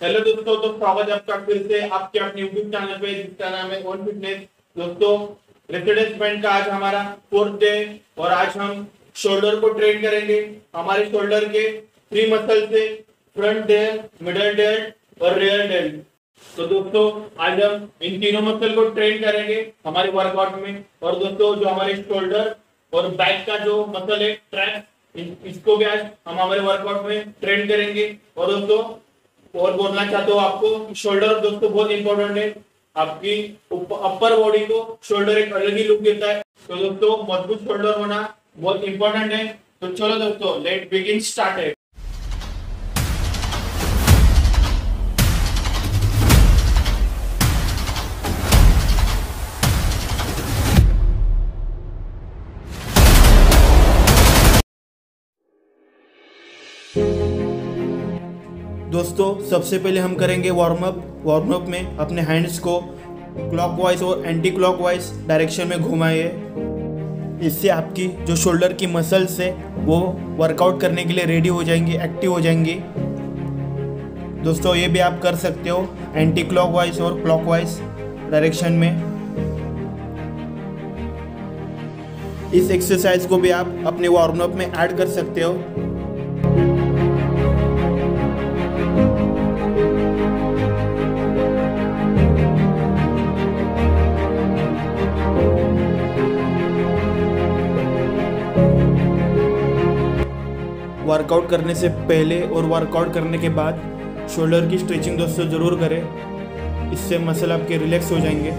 Hello दोस्तों तो स्वागत है आपका फिर से आपके अपने यूट्यूब चैनल पे, जिसका नाम है ओन फिटनेस दोस्तों बैंड का आज हमारा फोर्थ डे और आज हम शोल्डर को ट्रेन करेंगे। हमारे शोल्डर के थ्री मसल से फ्रंट डेल मिडल डेल और रियर डेल तो दोस्तों, आज हम इन तीनों मसल को ट्रेन करेंगे हमारे वर्कआउट में। और दोस्तों, जो हमारे शोल्डर और बैक का जो मसल है ट्रैक इसको भी आज हम हमारे वर्कआउट में ट्रेन करेंगे। और दोस्तों और बोलना चाहते हो आपको शोल्डर दोस्तों बहुत इंपॉर्टेंट है। आपकी अपर बॉडी को शोल्डर एक अलग ही लुक देता है। तो दोस्तों, मज़बूत शोल्डर होना बहुत इंपॉर्टेंट है। तो चलो दोस्तों लेट बिगिन स्टार्ट दोस्तों, सबसे पहले हम करेंगे वार्म अप वार्म अप में अपने हैंड्स को क्लॉकवाइज और एंटी क्लॉकवाइज डायरेक्शन में घुमाइए। इससे आपकी जो शोल्डर की मसल्स है, वो वर्कआउट करने के लिए रेडी हो जाएँगी एक्टिव हो जाएँगी। दोस्तों, ये भी आप कर सकते हो एंटी क्लॉकवाइज और क्लॉकवाइज डायरेक्शन में। इस एक्सरसाइज को भी आप अपने वार्म अप में ऐड कर सकते हो। वर्कआउट करने से पहले और वर्कआउट करने के बाद शोल्डर की स्ट्रेचिंग दोस्तों ज़रूर करें। इससे मसल आपके रिलैक्स हो जाएँगे।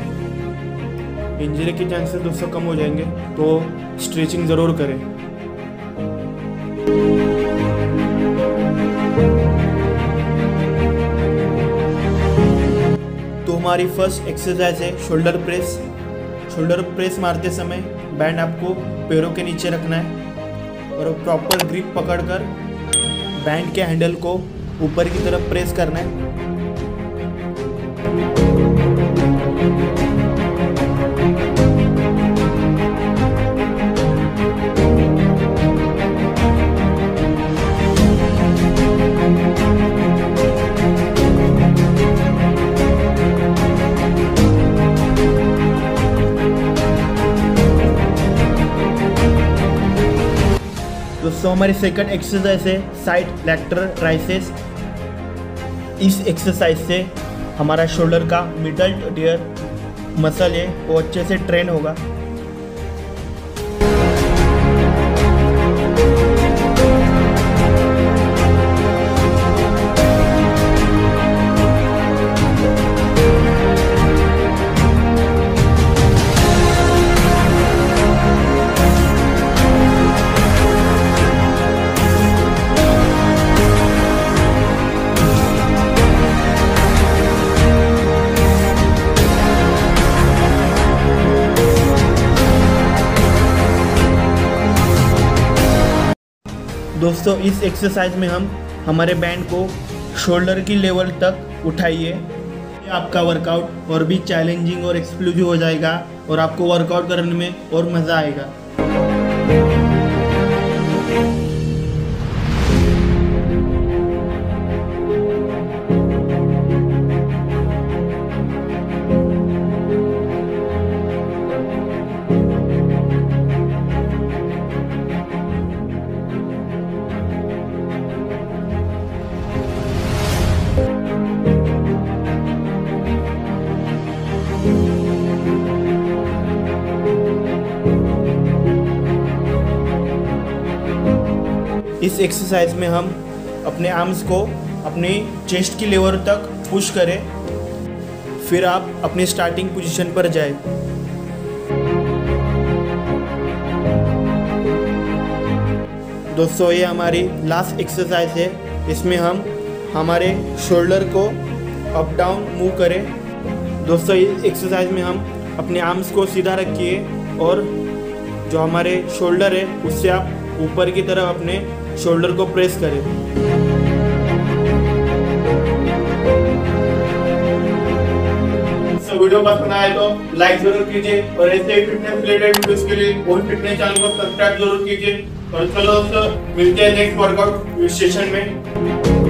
इंजरी के चांसेस दोस्तों कम हो जाएँगे तो स्ट्रेचिंग ज़रूर करें। तो हमारी फ़र्स्ट एक्सरसाइज है शोल्डर प्रेस शोल्डर प्रेस मारते समय बैंड आपको पैरों के नीचे रखना है। और प्रॉपर ग्रिप पकड़कर बैंड के हैंडल को ऊपर की तरफ़ प्रेस करना है। दोस्तों हमारी सेकंड एक्सरसाइज है साइड लैक्टर राइसेस इस एक्सरसाइज से हमारा शोल्डर का मिडल डियर मसल है, वो अच्छे से ट्रेन होगा। दोस्तों, इस एक्सरसाइज में हम हमारे बैंड को शोल्डर की लेवल तक उठाइए। आपका वर्कआउट और भी चैलेंजिंग और एक्सक्लूसिव हो जाएगा और आपको वर्कआउट करने में और मज़ा आएगा। इस एक्सरसाइज में हम अपने आर्म्स को अपनी चेस्ट की लेवल तक पुश करें। फिर आप अपनी स्टार्टिंग पोजीशन पर जाए। दोस्तों, ये हमारी लास्ट एक्सरसाइज है। इसमें हम हमारे शोल्डर को अप डाउन मूव करें। दोस्तों इस एक्सरसाइज में हम अपने आर्म्स को सीधा रखिए और जो हमारे शोल्डर है, उससे आप ऊपर की तरफ़ अपने शोल्डर को प्रेस करें। वीडियो पसंद आए तो लाइक ज़रूर कीजिए और ऐसे ही फिटनेस रिलेटेड वीडियोस के लिए वो फिटनेस चैनल को सब्सक्राइब ज़रूर कीजिए। और चलो दोस्तों, मिलते हैं नेक्स्ट वर्कआउट सेशन में।